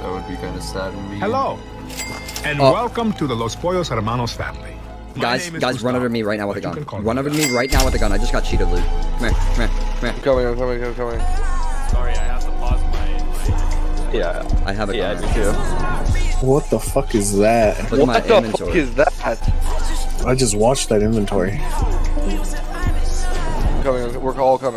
That would be kind of sad in me. Hello, and Oh. welcome to the Los Pollos Hermanos family. My Guys, guys, Gustavo, run over me right now with a gun. Run over to me right now with a gun. I just got cheated loot. Come here, come here, come here. I'm coming, I'm coming, I'm coming. Sorry, I have to pause my. my... Yeah, I have a yeah, gun. Yeah, me too. What the fuck is that? Look at my What the inventory. fuck is that? I just watched that inventory. I'm coming, we're all coming.